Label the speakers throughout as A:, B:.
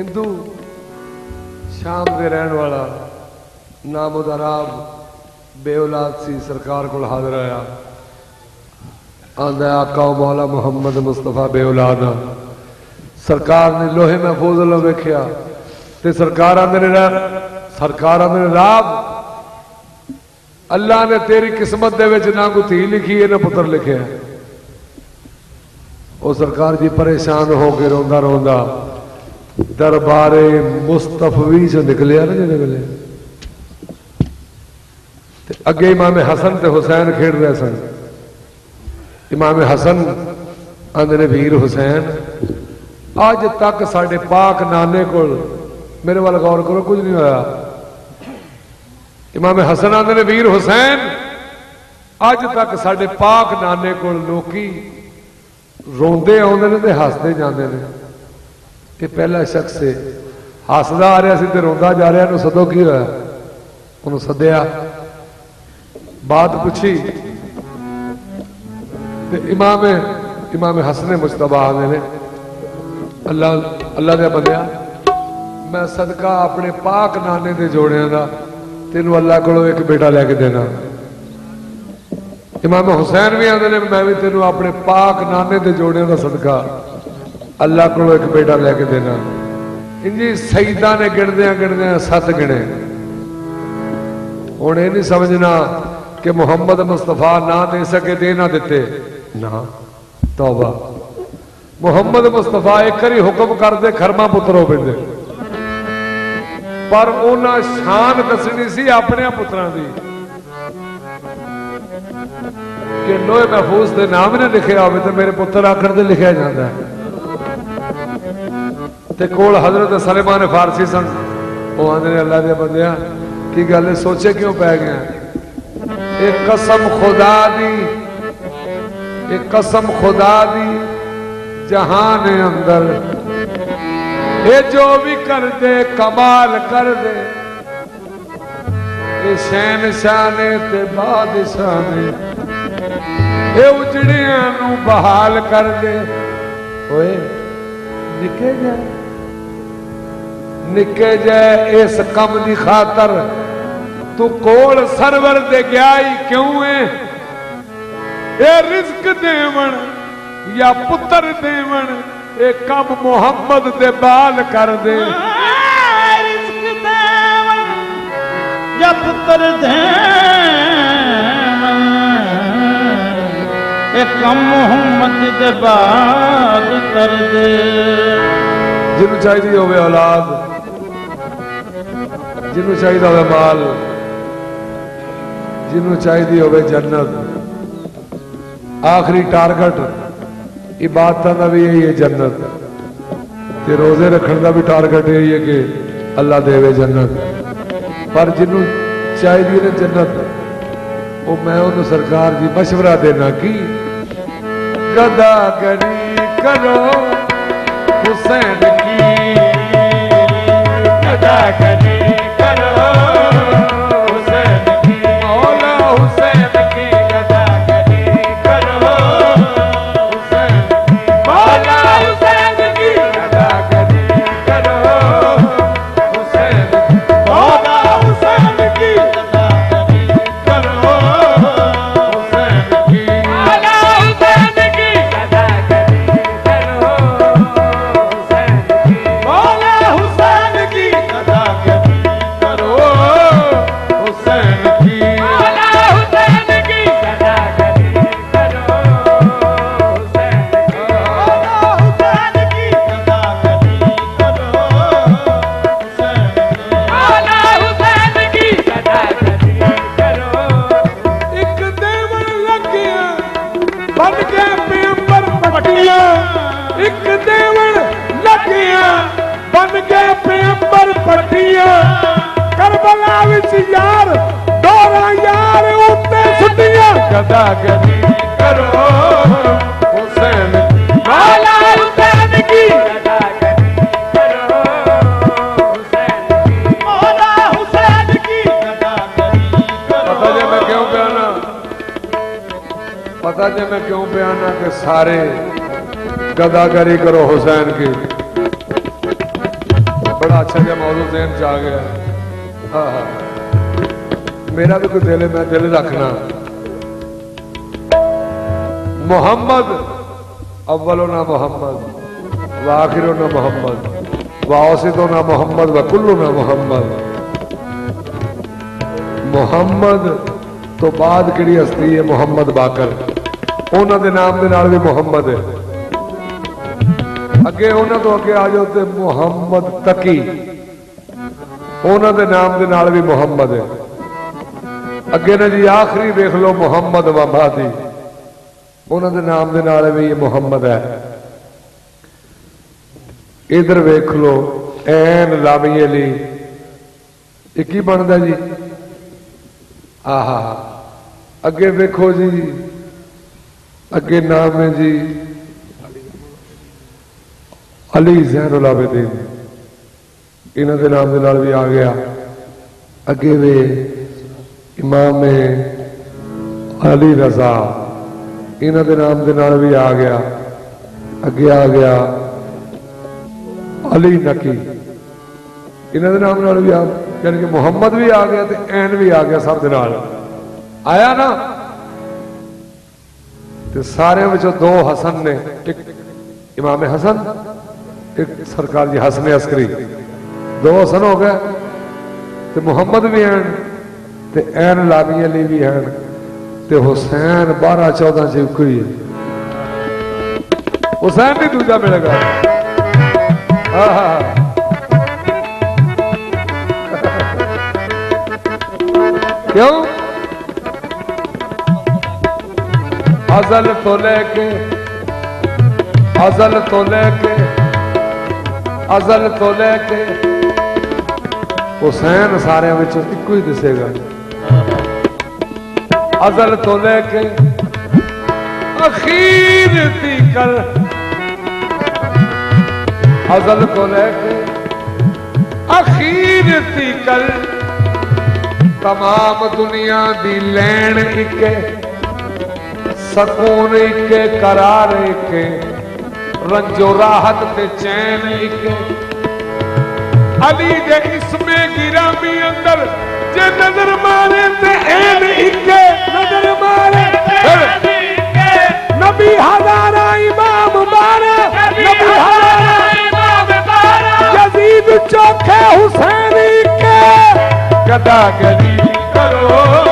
A: ਹਿੰਦੂ ਸ਼ਾਮ ਦੇ ਰਹਿਣ ਵਾਲਾ ਨਾਮ ਉਹਦਾ ਰਾਮ, ਬੇਔਲਾਦ ਸੀ, ਸਰਕਾਰ ਕੋਲ ਹਾਜ਼ਰ ਆਇਆ। ਆਂਦਾ ਆਕਾ ਮੌਲਾ ਮੁਹੰਮਦ ਮੁਸਤਫਾ ਬੇਔਲਾਦ ਆ। ਸਰਕਾਰ ਨੇ ਲੋਹੇ ਮਹਿਫੂਜ਼ ਵੱਲੋਂ ਵੇਖਿਆ, ਤੇ ਸਰਕਾਰਾਂ ਆਂਦੇ ਨੇ ਸਰਕਾਰਾਂ ਸਰਕਾਰ ਆਂਦੇ ਰਾਮ ਅੱਲਾ ਨੇ ਤੇਰੀ ਕਿਸਮਤ ਦੇ ਵਿੱਚ ਨਾ ਕੋਈ ਧੀ ਲਿਖੀ ਹੈ ਨਾ ਪੁੱਤਰ ਲਿਖਿਆ। ਉਹ ਸਰਕਾਰ ਜੀ ਪਰੇਸ਼ਾਨ ਹੋ ਕੇ ਰੋਂਦਾ ਰੋਂਦਾ ਦਰਬਾਰੇ ਮੁਸਤਫਵੀ ਚੋਂ ਨਿਕਲਿਆ ਨਾ ਜਿਹਦੇ ਵੇਲੇ ਤੇ ਅੱਗੇ ਇਮਾਮ ਹਸਨ ਤੇ ਹੁਸੈਨ ਖੇਡ ਰਹੇ ਸਨ ਇਮਾਮ ਹਸਨ ਆਂਦੇ ਨੇ ਵੀਰ ਹੁਸੈਨ ਅੱਜ ਤੱਕ ਸਾਡੇ ਪਾਕ ਨਾਨੇ ਕੋਲ ਮੇਰੇ ਵੱਲ ਗੌਰ ਕਰੋ ਕੁਝ ਨਹੀਂ ਹੋਇਆ ਇਮਾਮ ਹਸਨ ਆਂਦੇ ਨੇ ਵੀਰ ਹੁਸੈਨ ਅੱਜ ਤੱਕ ਸਾਡੇ ਪਾਕ ਨਾਨੇ ਕੋਲ ਲੋਕੀ ਰੋਂਦੇ ਆਉਂਦੇ ਨੇ ਤੇ ਹੱਸਦੇ ਜਾਂਦੇ ਨੇ ਇਹ ਪਹਿਲਾ ਸ਼ਖਸ ਹੈ ਹੱਸਦਾ ਆ ਰਿਹਾ ਸੀ ਤੇ ਰੋਂਦਾ ਜਾ ਰਿਹਾ ਨੂੰ ਸਦੋ ਕੀ ਹੋਇਆ? ਉਹਨੂੰ ਸੱਦਿਆ। ਬਾਤ ਪੁੱਛੀ। ਤੇ ਇਮਾਮ ਇਮਾਮ ਹਸਨ ਮੁਜਤਬਾ ਆਦੇ ਨੇ। ਅੱਲਾ ਅੱਲਾ ਦੇ ਬੰਦਿਆ, ਮੈਂ ਸਦਕਾ ਆਪਣੇ ਪਾਕ ਨਾਨੇ ਦੇ ਜੋੜਿਆਂ ਦਾ, ਤੈਨੂੰ ਅੱਲਾ ਕੋਲੋਂ ਇੱਕ ਬੇਟਾ ਲੈ ਕੇ ਦੇਣਾ। ਇਮਾਮ ਹੁਸੈਨ ਵੀ ਆਉਂਦੇ ਨੇ, ਮੈਂ ਵੀ ਤੈਨੂੰ ਆਪਣੇ ਪਾਕ ਨਾਨੇ ਦੇ ਜੋੜਿਆਂ ਦਾ ਸਦਕਾ। ਅੱਲਾ ਕੋਲੋਂ ਇੱਕ ਬੇਟਾ ਲੈ ਕੇ ਦੇਣਾ। ਇੰਜੀ ਸੈਦਾਂ ਨੇ ਗਿਣਦਿਆਂ ਗਿਣਦਿਆਂ ਸੱਤ ਗਿਣੇ। ਹੁਣ ਇਹ ਨਹੀਂ ਸਮਝਣਾ ਕਿ ਮੁਹੰਮਦ ਮੁਸਤਫਾ ਨਾ ਦੇ ਸਕੇ ਤੇ ਨਾ ਦਿੱਤੇ। ਨਾ, ਤੌਬਾ। ਮੁਹੰਮਦ ਮੁਸਤਫਾ ਇੱਕ ਵਾਰੀ ਹੁਕਮ ਕਰਦੇ ਖਰਮਾ ਪੁੱਤਰ ਹੋ ਪੈਂਦੇ ਪਰ ਉਹਨਾਂ ਸ਼ਾਨ ਦੱਸਣੀ ਸੀ ਆਪਣੇ ਪੁੱਤਰਾਂ ਦੀ। ਕਿ ਲੋਹੇ ਮਹਿਫੂਜ਼ ਦੇ ਨਾਮ ਨੇ ਲਿਖਿਆ ਹੋਵੇ ਤੇ ਮੇਰੇ ਪੁੱਤਰ ਆਖਰ ਤੇ ਲਿਖਿਆ ਜਾਂਦਾ ਹੈ। ਤੇ ਕੋਲ ਹਜ਼ਰਤ ਸਲੇਮਾਨ ਫਾਰਸੀ ਸਨ। ਉਹ ਆਂਦੇ ਨੇ ਅੱਲਾ ਦੇ ਬੰਦਿਆ, ਕੀ ਗੱਲ ਹੈ ਸੋਚੇ ਕਿਉਂ ਪੈ ਗਿਆ? ਇਹ ਕਸਮ ਖੁਦਾ ਦੀ, ਇਹ ਕਸਮ ਖੁਦਾ ਦੀ ਜਹਾਨ ਅੰਦਰ। ਇਹ ਜੋ ਵੀ ਕਰਦੇ, ਕਮਾਲ ਕਰਦੇ, ਇਹ ਸ਼ੈਨ ਸ਼ਾਨੇ ਤੇ ਬਾਦਸ਼ਾਹ ਨੇ, ਇਹ ਉਜੜਿਆਂ ਨੂੰ ਬਹਾਲ ਕਰਦੇ। ਓਏ, ਨਿੱਕੇ ਜੇ ਨਿੱਕੇ ਜੇ ਇਸ ਕੰਮ ਦੀ ਖਾਤਰ ਤੂੰ ਕੋਲ ਸਰਵਰ ਦੇ ਗਿਆ ਹੀ ਕਿਉਂ ਏ ਇਹ ਰਿਜ਼ਕ ਦੇਵਣ ਜਾਂ ਪੁੱਤਰ ਦੇਵਣ ਇਹ ਕੰਮ ਮੁਹੰਮਦ ਦੇ ਬਾਲ ਕਰ ਦੇ
B: ਰਿਜ਼ਕ ਦੇਵਨ ਜਾਂ ਪੁੱਤਰ ਦੇਵਨ ਇਹ ਕੰਮ ਮੁਹੰਮਦ ਦੇ ਬਾਦ ਕਰ ਦੇ
A: ਜਿਹਨੂੰ ਚਾਹੀਦੀ ਹੋਵੇ ਔਲਾਦ ਜਿਹਨੂੰ ਚਾਹੀਦਾ ਹੋਵੇ ਮਾਲ ਜਿਹਨੂੰ ਚਾਹੀਦੀ ਹੋਵੇ ਜੰਨਤ ਆਖਰੀ ਟਾਰਗੇਟ ਇਬਾਦਤਾਂ ਦਾ ਵੀ ਇਹੀ ਹੈ ਜੰਨਤ ਤੇ ਰੋਜ਼ੇ ਰੱਖਣ ਦਾ ਵੀ ਟਾਰਗੇਟ ਇਹੀ ਹੈ ਕਿ ਅੱਲਾ ਦੇਵੇ ਜੰਨਤ ਪਰ ਜਿਹਨੂੰ ਚਾਹੀਦੀ ਹੈ ਨਾ ਜੰਨਤ ਉਹ ਮੈਂ ਉਹਨੂੰ ਸਰਕਾਰ ਜੀ مشورہ ਦੇਣਾ ਕੀ ਗਦਾ ਕਰੀ ਕਰੋ ਹੁਸੈਨ ਕੀ
B: ਅਦਾ ਕਰੀ
A: ਪੈਂਬਰ ਪੱਟੀਆਂ ਕਰਬਲਾ ਵਿੱਚ ਯਾਰ ਦੋਰਾ ਯਾਰ ਉੱਤੇ ਸੁੱਟੀਆਂ। ਗਦਾ ਗਦੀ ਕਰੋ ਹੁਸੈਨ
B: ਮੌਲਾ ਹੁਸੈਨ ਕੀ? ਅਦਾ ਕਰੀ ਕਰੋ ਹੁਸੈਨ ਕੀ ਮੌਲਾ ਹੁਸੈਨ ਕੀ? ਅਦਾ ਕਰੀ ਕਰੋ।
A: ਪਤਾ ਜੇ ਮੈਂ ਕਿਉਂ ਪਿਆ ਨਾ? ਪਤਾ ਜੇ ਮੈਂ ਕਿਉਂ ਪਿਆ ਨਾ ਕਿ ਸਾਰੇ ਗਦਾਗਰੀ ਕਰੋ ਹੁਸੈਨ ਕੀ? ਬੜਾ ਅੱਛਾ ਜਿਹਾ ਮੌਜੂਦ ਜ਼ਹਿਨ ਚ ਆ ਗਿਆ। ਹਾਂ ਹਾਂ। ਮੇਰਾ ਵੀ ਕੋਈ ਦਿਲ ਮੈਂ ਦਿਲ ਰੱਖਣਾ। ਮੁਹੰਮਦ, ਅਵਲੋ ਨਾ ਮੁਹੰਮਦ, ਵਾਖਿਰੋ ਨਾ ਮੁਹੰਮਦ, ਵਾਸਿਤੋ ਨਾ ਮੁਹੰਮਦ, ਵਕੁੱਲੋ ਨਾ ਮੁਹੰਮਦ। ਮੁਹੰਮਦ ਤੋਂ ਬਾਅਦ ਕਿਹੜੀ ਹਸਤੀ ਹੈ? ਮੁਹੰਮਦ ਬਾਕਰ। ਉਹਨਾਂ ਦੇ ਨਾਮ ਦੇ ਨਾਲ ਵੀ ਮੁਹੰਮਦ ਹੈ। ਅੱਗੇ ਉਹਨਾਂ ਤੋਂ ਅੱਗੇ ਆ ਜਾਓ ਤੇ ਮੁਹੰਮਦ ਤਕੀ। ਉਹਨਾਂ ਦੇ ਨਾਮ ਦੇ ਨਾਲ ਵੀ ਮੁਹੰਮਦ ਹੈ। ਅੱਗੇ ਨਾ ਜੀ ਆਖਰੀ ਵੇਖ ਲਓ ਮੁਹੰਮਦ ਵਬਾਦੀ ਉਹਨਾਂ ਦੇ ਨਾਮ ਦੇ ਨਾਲ ਵੀ ਇਹ ਮੁਹੰਮਦ ਹੈ। ਇਧਰ ਵੇਖ ਲਓ, ਐਨ ਲਾਮੀ ਲਈ। ਇਹ ਕੀ ਬਣਦਾ ਜੀ? ਆਹਾ, ਅੱਗੇ ਵੇਖੋ ਜੀ। ਅੱਗੇ ਨਾਮ ਹੈ ਜੀ ਅਲੀ ਜ਼ੈਨੁਲ ਆਬਦੀਨ ਇਹਨਾਂ ਦੇ ਨਾਮ ਦੇ ਨਾਲ ਵੀ ਆ ਗਿਆ। ਅੱਗੇ ਵੇ ਇਮਾਮ ਅਲੀ ਰਜ਼ਾ, ਇਹਨਾਂ ਦੇ ਨਾਮ ਦੇ ਨਾਲ ਵੀ ਆ ਗਿਆ। ਅੱਗੇ ਆ ਗਿਆ ਅਲੀ ਨਕੀ। ਇਹਨਾਂ ਦੇ ਨਾਮ ਨਾਲ ਵੀ ਆ, ਯਾਨੀ ਕਿ ਮੁਹੰਮਦ ਵੀ ਆ ਗਿਆ ਤੇ ਐਨ ਵੀ ਆ ਗਿਆ ਸਭ ਦੇ ਨਾਲ। ਆਇਆ ਨਾ? ਤੇ ਸਾਰਿਆਂ ਵਿੱਚੋਂ ਦੋ ਹਸਨ ਨੇ, ਇੱਕ ਇਮਾਮ ਹਸਨ ਇੱਕ ਸਰਕਾਰ ਜੀ ਹਸਨ ਅਸਕਰੀ ਦੋ ਹਸਨ ਹੋ ਗਏ ਤੇ ਮੁਹੰਮਦ ਵੀ ਹਨ ਤੇ ਐਨ ਲਾਮੀ ਅਲੀ ਵੀ ਹਨ ਤੇ ਹੁਸੈਨ 12 14 ਚ ਇੱਕੋ ਹੀ ਹੈ। ਹੁਸੈਨ ਨਹੀਂ ਦੂਜਾ ਮਿਲੇਗਾ ਆਹਾ ਕਿਉਂ? ਅਜ਼ਲ ਤੋਂ ਲੈ ਕੇ ਅਜ਼ਲ ਤੋਂ ਲੈ ਕੇ ਅਜ਼ਲ ਤੋਂ ਲੈ ਕੇ ਹੁਸੈਨ ਸਾਰਿਆਂ ਵਿੱਚੋਂ ਇੱਕੋ ਹੀ ਦਿਸੇਗਾ ਅਜ਼ਲ ਤੋਂ ਲੈ ਕੇ ਅਖੀਰ ਤੀਕਰ ਅਜ਼ਲ ਤੋਂ ਲੈ ਕੇ ਅਖੀਰ ਤੀਕਰ तमाम दुनिया दी लैन इके सकून इके करार इके ਰੰਜੋ ਰਾਹਤ ਤੇ ਚੈਨ ਇੱਕ। ਅਲੀ ਦੇ ਇਸਮੇ ਗਿਰਾਮੀ ਅੰਦਰ ਜੇ ਨਜ਼ਰ ਮਾਰੇ ਤੇ ਐਨ ਇੱਕੇ। ਨਜ਼ਰ ਮਾਰੇ ਤੇ ਨਬੀ ਹਜ਼ਾਰਾ ਇਮਾਮ ਮਾਰੇ ਨਬੀ ਹਜ਼ਾਰਾ ਇਮਾਮ ਮਾਰੇ ਯਜ਼ੀਦ ਚੋਖੇ ਹੁਸੈਨ ਇੱਕੇ। ਗਦਾ ਗਲੀ ਕਰੋ।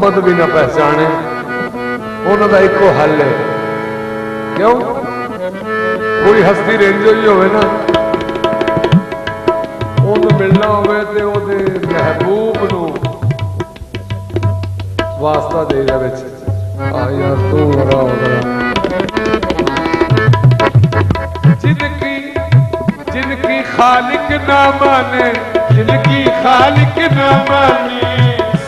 A: ਤੇ ਮੁਹੰਮਦ ਵੀ ਨਾ ਪਹਿਚਾਣੇ ਉਹਨਾਂ ਦਾ ਇੱਕੋ ਹੱਲ ਹੈ ਕਿਉਂ ਕੋਈ ਹਸਤੀ ਰਹਿੰਦੀ ਹੋਈ ਹੋਵੇ ਨਾ ਉਹਨੂੰ ਮਿਲਣਾ ਹੋਵੇ ਤੇ ਉਹਦੇ ਮਹਿਬੂਬ ਨੂੰ ਵਾਸਤਾ ਦੇ ਦੇ ਵਿੱਚ ਆ ਯਾਰ ਤੂੰ ਬੜਾ ਹੋ ਗਿਆ जिनकी जिनकी खालिक ना माने जिनकी खालिक ना माने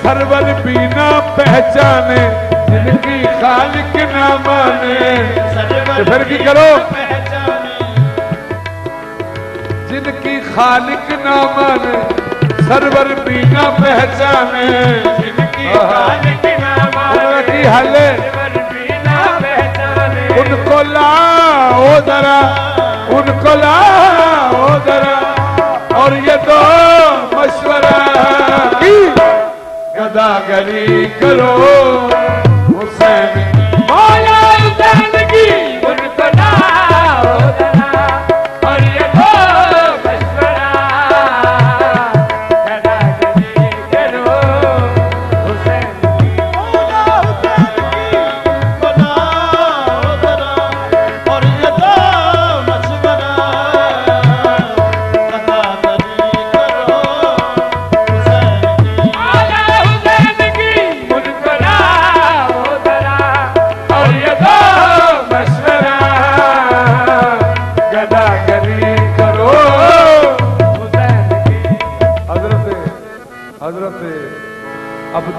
A: सरवर भी ना पहचाने जिनकी खालिक ना माने। तो फिर की करो। जिनकी खालिक ना माने सरवर भी ना पहचाने। जिनकी खालिक ना माने हले उनको लाओ जरा उनको लाओ जरा। और ये तो मशवरा की गदागरी करो हुसैन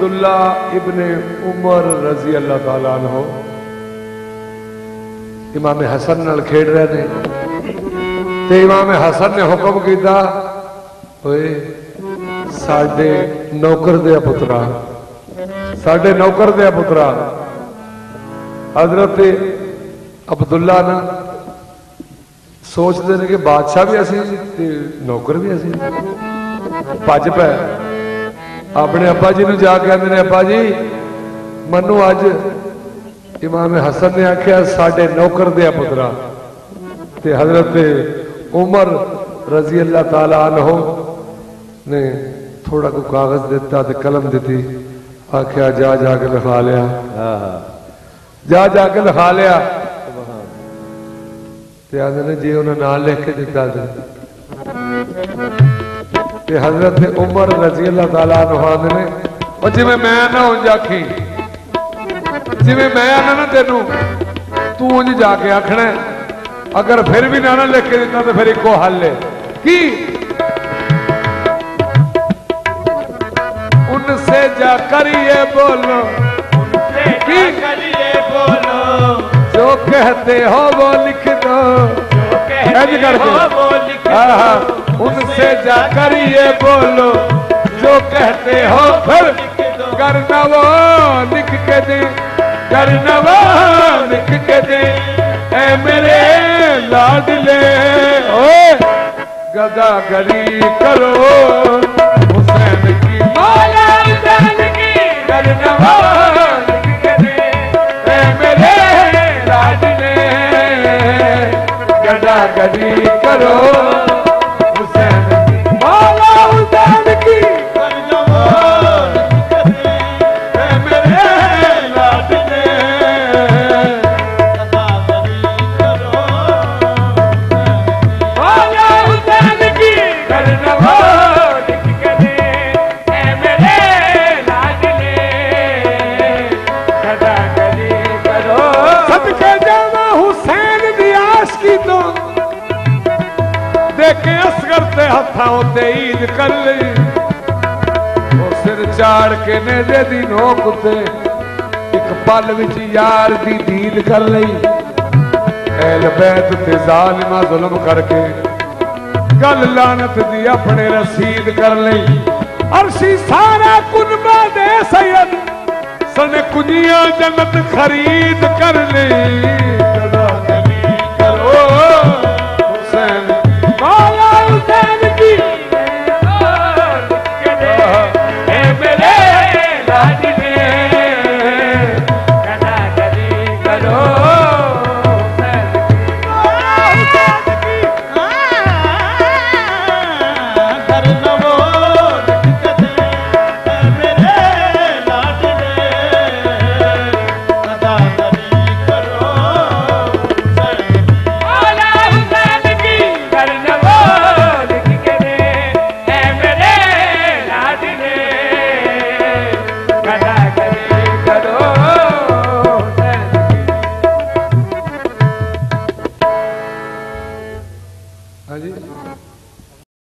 A: अब्दुल्ला इब्ने उमर रजी अल्लाह ताला हो इमाम हसन ਨਾਲ ਖੇਡ ਰਹੇ ਨੇ ਤੇ ਇਮਾਮ ਹਸਨ ਨੇ ਹੁਕਮ ਕੀਤਾ ਓਏ ਸਾਡੇ ਨੌਕਰ ਦੇ ਪੁੱਤਰਾ ਸਾਡੇ ਨੌਕਰ ਦੇ ਪੁੱਤਰਾ ਹਜ਼ਰਤ ਅਬਦੁੱਲਾ ਨਾ ਸੋਚਦੇ ਨੇ ਕਿ ਬਾਦਸ਼ਾਹ ਵੀ ਅਸੀਂ ਤੇ ਨੌਕਰ ਵੀ ਅਸੀਂ ਭੱਜ ਪਏ ਆਪਣੇ ਅੱਬਾ ਜੀ ਨੂੰ ਜਾ ਕੇ ਕਹਿੰਦੇ ਨੇ, ਅੱਬਾ ਜੀ, ਮੈਨੂੰ ਅੱਜ ਇਮਾਮ ਹਸਨ ਨੇ ਆਖਿਆ, ਸਾਡੇ ਨੌਕਰ ਦੇ ਆ ਪੁੱਤਰਾ। ਤੇ ਹਜ਼ਰਤ ਉਮਰ ਰਜ਼ੀ ਅੱਲਾਹ ਤਾਲਾ ਅਨਹੂ ਨੇ ਥੋੜਾ ਕੋ ਕਾਗਜ਼ ਦਿੱਤਾ ਤੇ ਕਲਮ ਦਿੱਤੀ। ਆਖਿਆ, ਜਾ ਜਾ ਕੇ ਲਿਖਾ ਲਿਆ। ਜਾ ਜਾ ਕੇ ਲਿਖਾ ਲਿਆ। ਤੇ ਆਂਦੇ ਨੇ, ਜੇ ਉਹਨਾਂ ਨਾਲ ਲਿਖ ਕੇ ਦਿੱਤਾ ਤੇ। ਤੇ حضرت ਉਮਰ رضی اللہ تعالی عنہ ਨੇ। ਉਹ ਜਿਵੇਂ ਮੈਂ ਨਾ ਉਂਝ ਆਖੀ ਜਿਵੇਂ ਮੈਂ ਆਣਾ ਨਾ ਤੈਨੂੰ ਤੂੰ ਉਂਝ ਜਾ ਕੇ ਆਖਣਾ ਅਗਰ ਫਿਰ ਵੀ ਨਾ ਨਾ ਲਿਖ ਕੇ ਦਿੱਤਾ ਤਾਂ ਫਿਰ ਇੱਕੋ ਹੱਲ ਹੈ। ਕੀ? ਉਨਸੇ ਜਾ ਕਰੀਏ ਬੋਲੋ। ਉਨਸੇ ਜਾ ਜੋ ਕਹਤੇ ਹੋ
C: ਉਹ ਲਿਖ
A: ਦੋ। ਜੋ
C: ਕਹਤੇ ਹੋ ਉਹ ਲਿਖ
A: ਦੋ। उनसे जा करिए बोलो जो कहते हो फिर करना वो लिख के दे करना वो लिख के दे। ए मेरे लाडले ओए गदा गरी करो हुसैन की
C: मौला हुसैन की।
A: करना वो लिख के दे। ए मेरे लाडले करो ਅੱਖਾਂ ਉਤੇ ਈਦ ਕਰ ਲਈ। ਉਹ ਸਿਰ ਚਾੜ ਕੇ ਨੇਦੇ ਦੀ ਨੋਕ ਉਤੇ ਇੱਕ ਪਲ ਵਿੱਚ ਯਾਰ ਦੀ ਦੀਦ ਕਰ ਲਈ। ਐਲ ਬੈਤ ਤੇ ਜ਼ਾਲਿਮਾ ਜ਼ੁਲਮ ਕਰਕੇ ਗੱਲ ਲਾਨਤ ਦੀ ਆਪਣੇ ਰਸੀਦ ਕਰ ਲਈ। ਅਰਸ਼ੀ ਸਾਰਾ ਕੁਨਬਾ ਦੇ ਸੈਦ, ਸਨੇ ਕੁਨੀਆਂ ਜੰਨਤ ਖਰੀਦ ਕਰ ਲਈ।